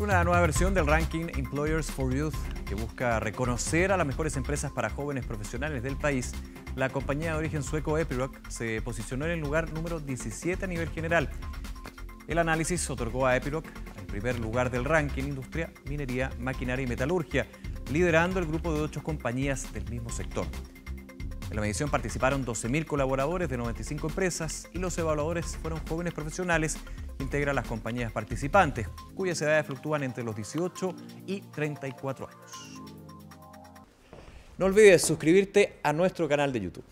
una nueva versión del ranking Employers for Youth que busca reconocer a las mejores empresas para jóvenes profesionales del país. La compañía de origen sueco Epiroc se posicionó en el lugar número 17 a nivel general. El análisis otorgó a Epiroc el primer lugar del ranking Industria, Minería, Maquinaria y Metalurgia, liderando el grupo de ocho compañías del mismo sector. En la medición participaron 12.000 colaboradores de 95 empresas y los evaluadores fueron jóvenes profesionales que integran las compañías participantes, cuyas edades fluctúan entre los 18 y 34 años. No olvides suscribirte a nuestro canal de YouTube.